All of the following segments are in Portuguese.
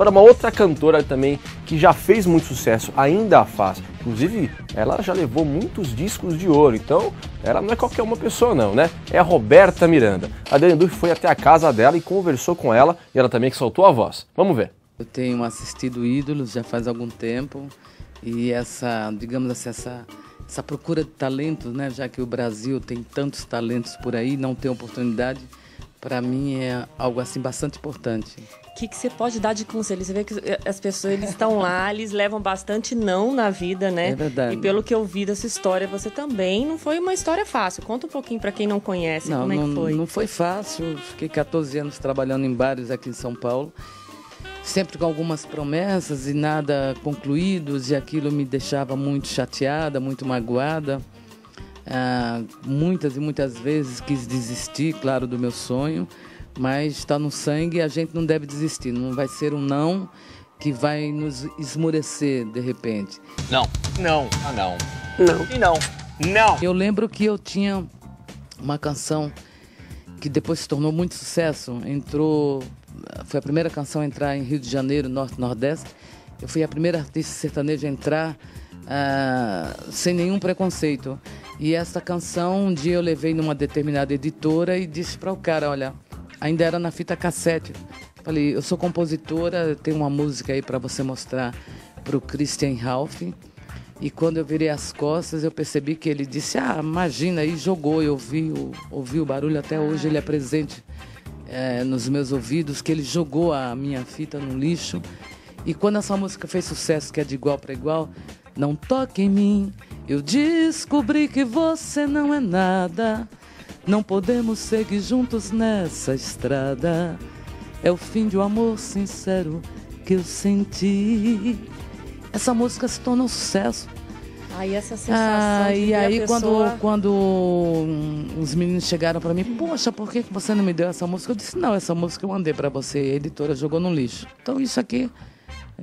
Agora, uma outra cantora também que já fez muito sucesso, ainda faz. Inclusive, ela já levou muitos discos de ouro, então ela não é qualquer uma pessoa não, né? É a Roberta Miranda. A Dani Duff foi até a casa dela e conversou com ela e ela também que soltou a voz. Vamos ver. Eu tenho assistido Ídolos já faz algum tempo e essa, digamos assim, essa, essa procura de talentos, né? Já que o Brasil tem tantos talentos por aí, não tem oportunidade, para mim é algo assim bastante importante. O que, que você pode dar de conselho? Você vê que as pessoas eles estão lá, eles levam bastante não na vida, né? É verdade. E pelo que eu vi dessa história, você também não foi uma história fácil. Conta um pouquinho para quem não conhece não, como é não, que foi. Não foi fácil. Fiquei 14 anos trabalhando em bares aqui em São Paulo, sempre com algumas promessas e nada concluídos, e aquilo me deixava muito chateada, muito magoada. Ah, muitas e muitas vezes quis desistir, claro, do meu sonho, mas está no sangue e a gente não deve desistir. Não vai ser um não que vai nos esmorecer de repente. Não, não, ah não. Não. E não, não. Eu lembro que eu tinha uma canção que depois se tornou muito sucesso. Entrou, foi a primeira canção a entrar em Rio de Janeiro, Norte Nordeste. Eu fui a primeira artista sertaneja a entrar ah, sem nenhum preconceito. E essa canção, um dia eu levei numa determinada editora e disse para o cara, olha, ainda era na fita cassete. Falei, eu sou compositora, tenho uma música aí para você mostrar para o Christian Ralph. E quando eu virei as costas, eu percebi que ele disse, ah, imagina, e jogou. Eu ouvi o, ouvi o barulho, até hoje ele é presente é, nos meus ouvidos, que ele jogou a minha fita no lixo. E quando essa música fez sucesso, que é de igual para igual, não toque em mim, eu descobri que você não é nada. Não podemos seguir juntos nessa estrada. É o fim de um amor sincero que eu senti. Essa música se tornou um sucesso. Aí essa sensação Ah, de e aí pessoa... quando, quando hum, os meninos chegaram para mim, poxa, por que você não me deu essa música? Eu disse, não, essa música eu mandei para você, a editora jogou no lixo. Então isso aqui,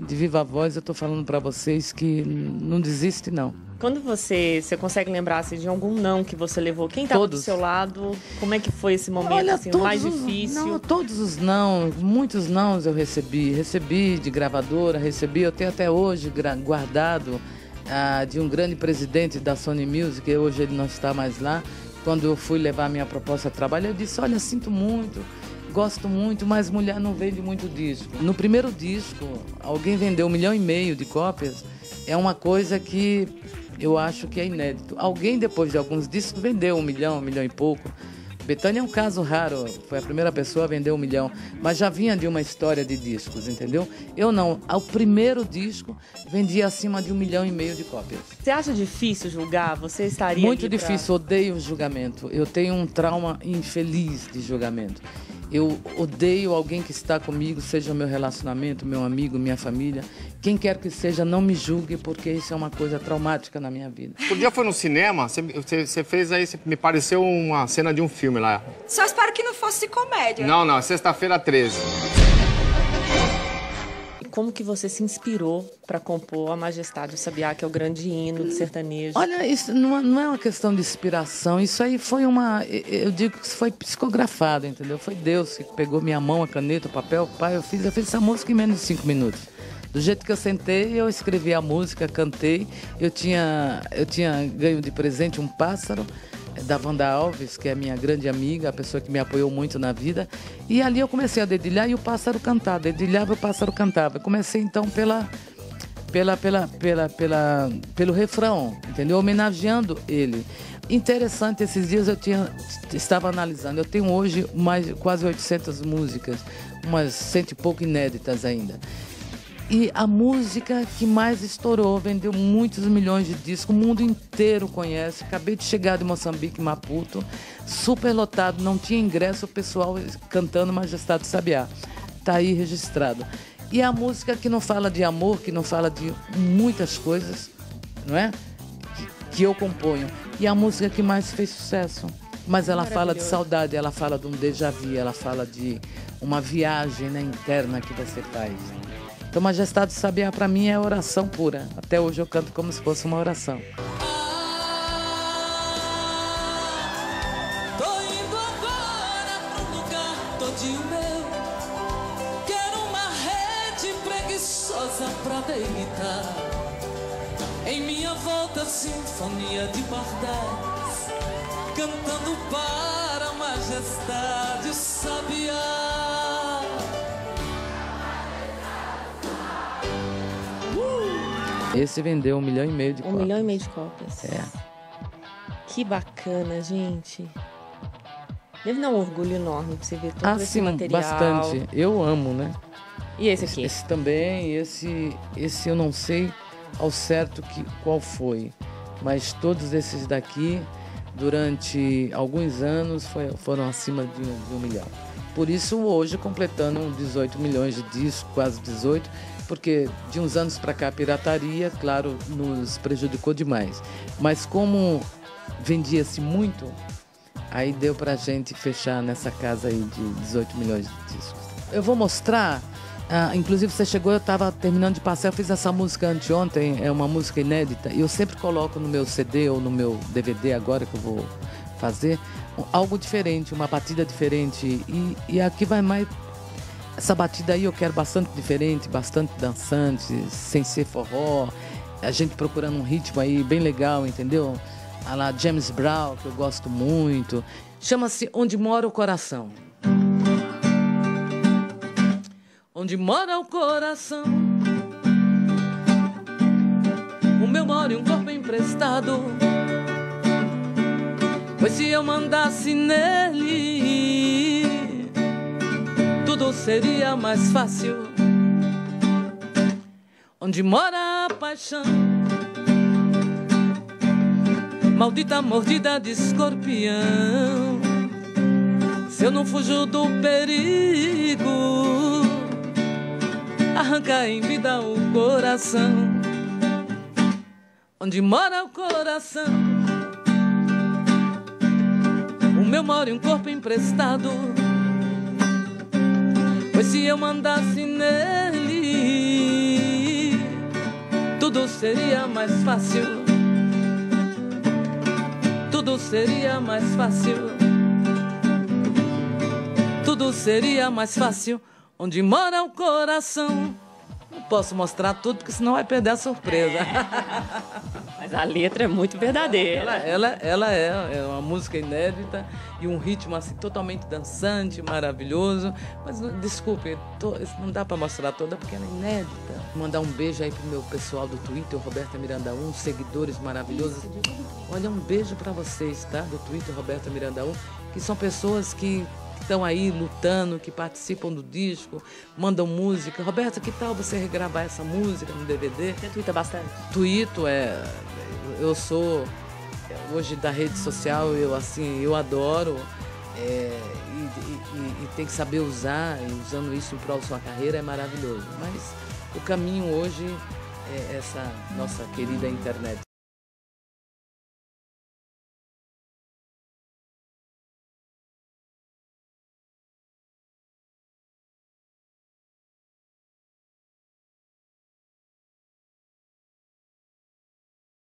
de viva voz, eu tô falando para vocês que não desiste não. Quando você, você consegue lembrar assim, de algum não que você levou? Quem estava do seu lado? Como é que foi esse momento assim, o mais os- difícil? Não, todos os não, muitos nãos eu recebi. Recebi de gravadora, recebi, eu tenho até hoje guardado ah, de um grande presidente da Sony Music, hoje ele não está mais lá. Quando eu fui levar minha proposta de trabalho, eu disse, olha, sinto muito, gosto muito, mas mulher não vende muito disco. No primeiro disco, alguém vendeu um milhão e meio de cópias, é uma coisa que eu acho que é inédito. Alguém, depois de alguns discos, vendeu um milhão, um milhão e pouco. Betânia é um caso raro, foi a primeira pessoa a vender um milhão, mas já vinha de uma história de discos, entendeu? Eu não. Ao primeiro disco, vendia acima de um milhão e meio de cópias. Você acha difícil julgar? Você estaria Muito ali pra- difícil, odeio julgamento. Eu tenho um trauma infeliz de julgamento. Eu odeio alguém que está comigo, seja o meu relacionamento, meu amigo, minha família. Quem quer que seja, não me julgue, porque isso é uma coisa traumática na minha vida. Outro dia foi no cinema, você, você- você fez aí, você- me pareceu uma cena de um filme lá. Só espero que não fosse comédia. Não, não, sexta-feira 13. Como que você se inspirou para compor A Majestade do Sabiá, que é o grande hino do sertanejo? Olha, isso não é, é uma questão de inspiração, isso aí foi uma. Eu digo que isso foi psicografado, entendeu? Foi Deus que pegou minha mão, a caneta, o papel, pai, eu fiz, eu fiz essa música em menos de cinco minutos. Do jeito que eu sentei, eu escrevi a música, cantei. Eu tinha, eu tinha ganho de presente um pássaro da Wanda Alves, que é minha grande amiga, a pessoa que me apoiou muito na vida. E ali eu comecei a dedilhar e o pássaro cantava. Dedilhava e o pássaro cantava. Eu comecei então pela, pela, pela, pela, pela, pelo refrão, entendeu? Homenageando ele. Interessante, esses dias eu tinha, estava analisando. Eu tenho hoje mais quase 800 músicas, umas cento e pouco inéditas ainda. E a música que mais estourou, vendeu muitos milhões de discos, o mundo inteiro conhece. Acabei de chegar de Moçambique, Maputo, super lotado, não tinha ingresso, o pessoal cantando Majestade do Sabiá. Tá aí registrado. E a música que não fala de amor, que não fala de muitas coisas, não é? Que, que eu componho. E a música que mais fez sucesso. Mas ela fala de saudade, ela fala de um déjà vu, ela fala de uma viagem né, interna que você faz. Então, Majestade do Sabiá, para mim, é oração pura. Até hoje eu canto como se fosse uma oração. Tô indo agora pra um lugar meu. Quero uma rede preguiçosa pra. Em minha volta, sinfonia de pardais, cantando para a majestade sabiá. Esse vendeu um milhão e meio de Um cópias. milhão e meio de cópias. É. Que bacana, gente. Deve dar um orgulho enorme pra você ver todo Ah, esse sim, material. bastante. Eu amo, né? E esse aqui? Esse também, esse, esse eu não sei ao certo que, qual foi, mas todos esses daqui, durante alguns anos, foi- foram acima de um, de um milhão. Por isso, hoje, completando 18 milhões de discos, quase 18, porque de uns anos para cá a pirataria, claro, nos prejudicou demais. Mas como vendia-se muito, aí deu pra gente fechar nessa casa aí de 18 milhões de discos. Eu vou mostrar, ah, inclusive você chegou, eu estava terminando de passar, eu fiz essa música anteontem, é uma música inédita, e eu sempre coloco no meu CD ou no meu DVD agora que eu vou fazer, algo diferente, uma batida diferente, e, e aqui vai mais essa batida aí eu quero bastante diferente, bastante dançante, sem ser forró. A gente procurando um ritmo aí bem legal, entendeu? A lá James Brown, que eu gosto muito. Chama-se Onde Mora o Coração. Onde mora o coração. O meu mora em um corpo emprestado. Pois se eu mandasse nele tudo seria mais fácil. Onde mora a paixão, maldita mordida de escorpião. Se eu não fujo do perigo, arranca em vida o coração. Onde mora o coração, meu mora em um corpo emprestado. Pois se eu mandasse nele, tudo seria mais fácil. Tudo seria mais fácil. Tudo seria mais fácil onde mora o coração. Não posso mostrar tudo, porque senão vai perder a surpresa. Mas a letra é muito verdadeira. Ela, ela, ela é, é uma música inédita e um ritmo assim totalmente dançante, maravilhoso. Mas desculpe, isso não dá para mostrar toda porque ela é inédita. Mandar um beijo aí pro meu pessoal do Twitter, Roberta Miranda 1, seguidores maravilhosos. Olha, um beijo para vocês, tá? Do Twitter, Roberta Miranda 1, que são pessoas que estão aí lutando, que participam do disco, mandam música. Roberta, que tal você regravar essa música no DVD? Você twitta bastante? Tuito é. Eu sou hoje da rede social, eu assim, eu adoro. é, e, e- e- tem que saber usar, e usando isso em prol da sua carreira é maravilhoso. Mas o caminho hoje é essa nossa querida internet.